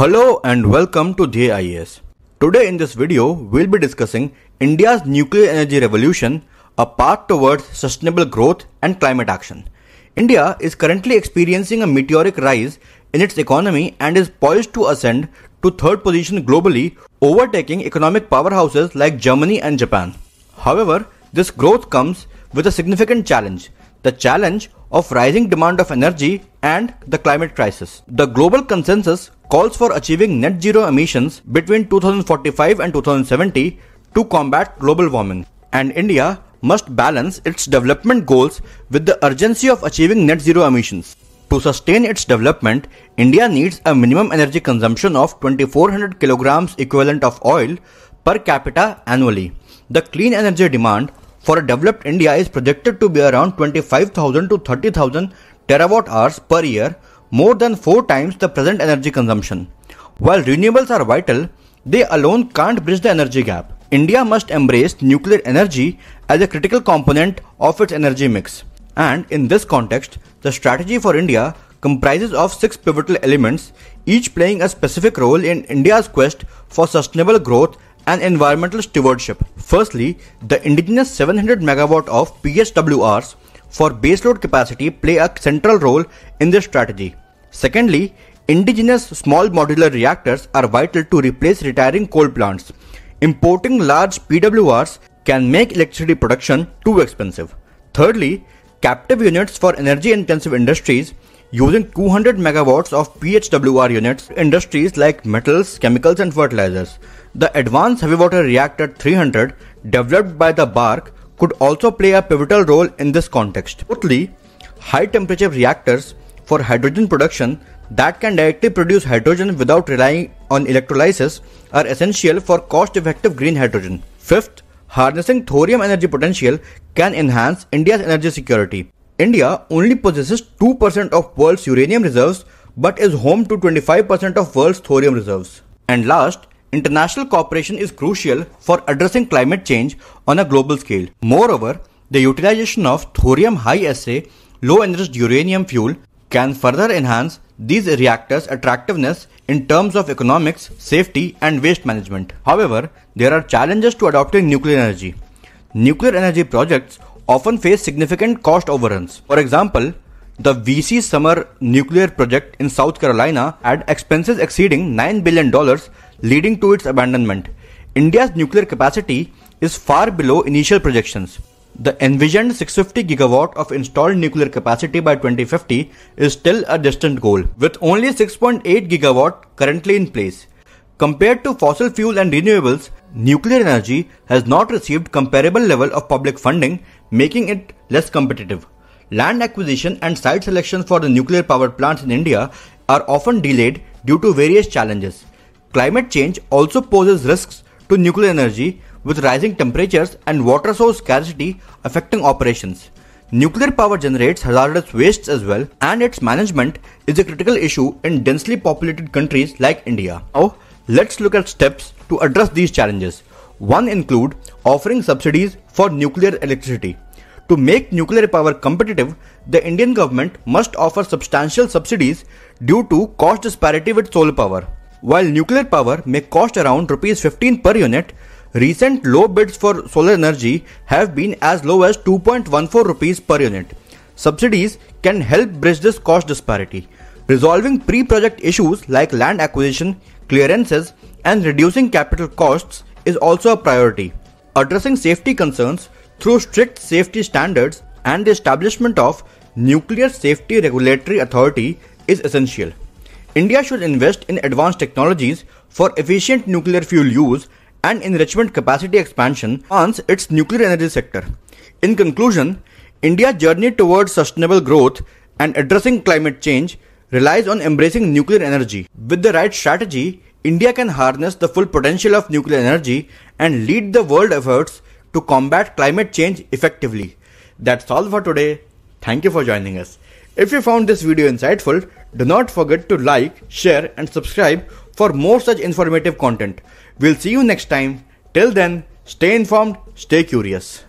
Hello and welcome to DIS. Today in this video, we'll be discussing India's nuclear energy revolution, a path towards sustainable growth and climate action. India is currently experiencing a meteoric rise in its economy and is poised to ascend to third position globally, overtaking economic powerhouses like Germany and Japan. However, this growth comes with a significant challenge the challenge of rising demand of energy and the climate crisis. The global consensus calls for achieving net zero emissions between 2045 and 2070 to combat global warming. And India must balance its development goals with the urgency of achieving net zero emissions. To sustain its development, India needs a minimum energy consumption of 2400 kilograms equivalent of oil per capita annually. The clean energy demand for a developed India is projected to be around 25,000 to 30,000 terawatt hours per year, more than 4 times the present energy consumption. While renewables are vital, they alone can't bridge the energy gap. India must embrace nuclear energy as a critical component of its energy mix. And in this context, the strategy for India comprises of six pivotal elements, each playing a specific role in India's quest for sustainable growth and environmental stewardship. Firstly, the indigenous 700 megawatt of PHWRs for baseload capacity play a central role in this strategy. Secondly, indigenous small modular reactors are vital to replace retiring coal plants. Importing large PWRs can make electricity production too expensive. Thirdly, captive units for energy intensive industries using 200 megawatts of PHWR units industries like metals, chemicals and fertilizers. The Advanced Heavy Water Reactor 300 developed by the BARC could also play a pivotal role in this context. Fourthly, high temperature reactors for hydrogen production that can directly produce hydrogen without relying on electrolysis are essential for cost effective green hydrogen. Fifth, harnessing thorium energy potential can enhance India's energy security. India only possesses 2% of world's uranium reserves but is home to 25% of world's thorium reserves. And last, international cooperation is crucial for addressing climate change on a global scale. Moreover, the utilization of thorium high assay low enriched uranium fuel can further enhance these reactors' attractiveness in terms of economics, safety, and waste management. However, there are challenges to adopting nuclear energy. Nuclear energy projects often face significant cost overruns. For example, the VC Summer nuclear project in South Carolina had expenses exceeding $9 billion, leading to its abandonment. India's nuclear capacity is far below initial projections. The envisioned 650 gigawatt of installed nuclear capacity by 2050 is still a distant goal, with only 6.8 gigawatt currently in place. Compared to fossil fuel and renewables, nuclear energy has not received comparable level of public funding, making it less competitive. Land acquisition and site selection for the nuclear power plants in India are often delayed due to various challenges. Climate change also poses risks to nuclear energy with rising temperatures and water source scarcity affecting operations. Nuclear power generates hazardous wastes as well, and its management is a critical issue in densely populated countries like India. Now, let's look at steps to address these challenges. One include offering subsidies for nuclear electricity. To make nuclear power competitive, the Indian government must offer substantial subsidies due to cost disparity with solar power. While nuclear power may cost around rupees 15 per unit, recent low bids for solar energy have been as low as 2.14 rupees per unit. Subsidies can help bridge this cost disparity. Resolving pre-project issues like land acquisition, clearances and reducing capital costs is also a priority. Addressing safety concerns through strict safety standards and the establishment of Nuclear Safety Regulatory Authority is essential. India should invest in advanced technologies for efficient nuclear fuel use and enrichment capacity expansion on its nuclear energy sector. In conclusion, India's journey towards sustainable growth and addressing climate change relies on embracing nuclear energy. With the right strategy, India can harness the full potential of nuclear energy and lead the world efforts to combat climate change effectively. That's all for today. Thank you for joining us. If you found this video insightful, do not forget to like, share and subscribe for more such informative content. We'll see you next time. Till then, stay informed, stay curious.